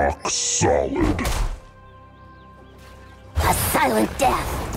Rock solid. A silent death.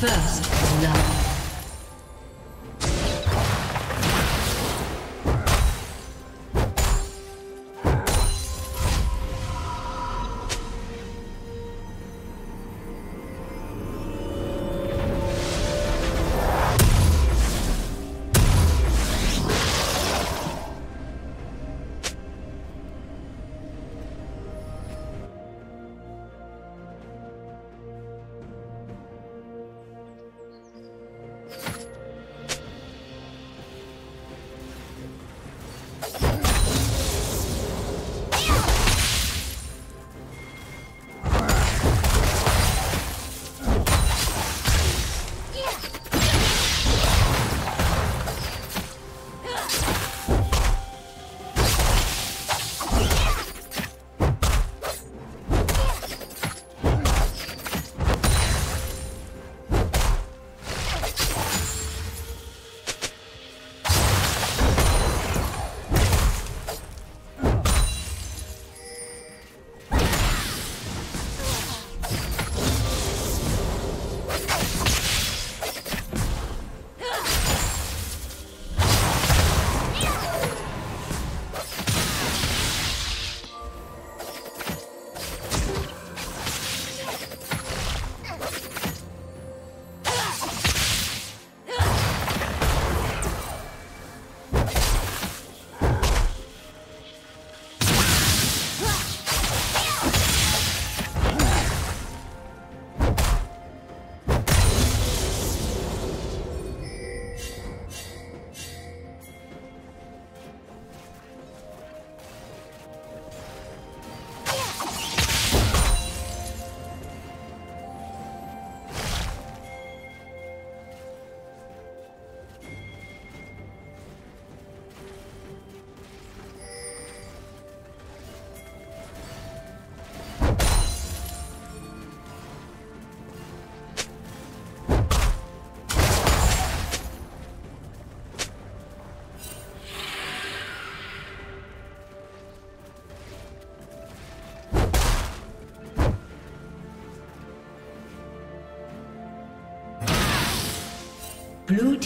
First love.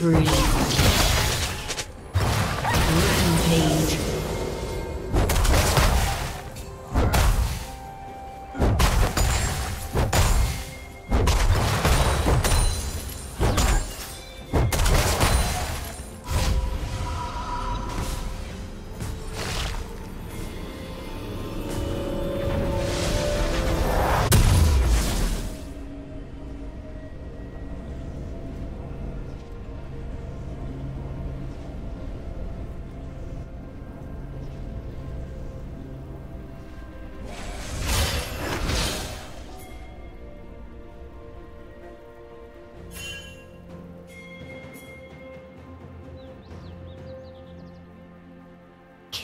Spree.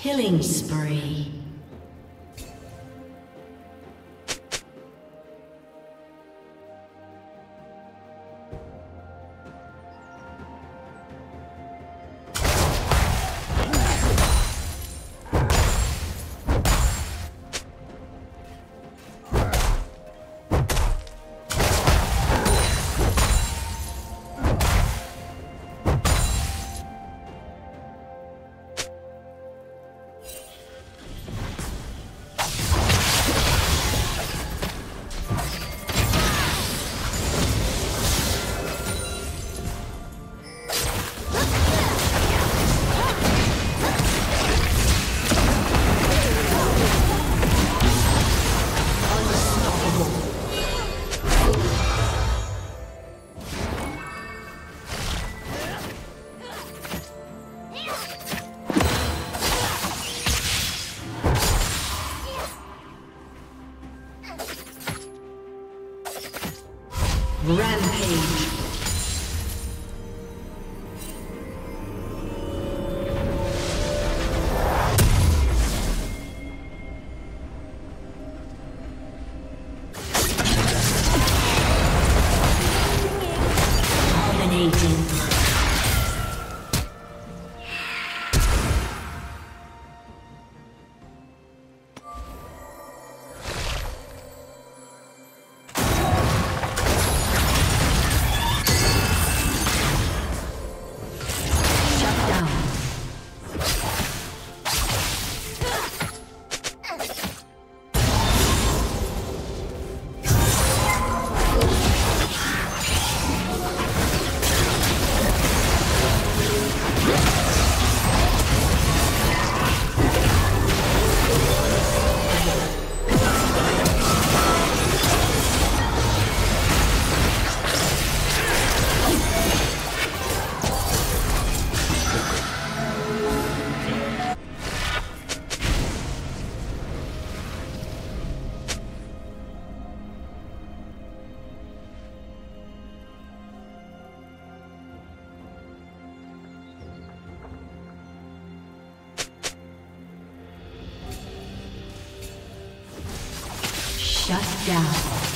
Killing spree. Rampage. Shut down.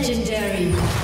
Legendary.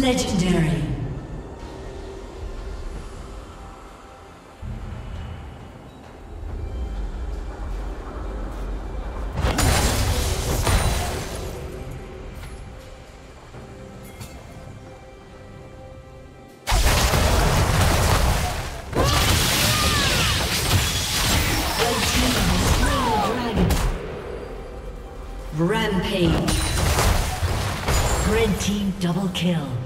Legendary. Rampage. Red team double kill.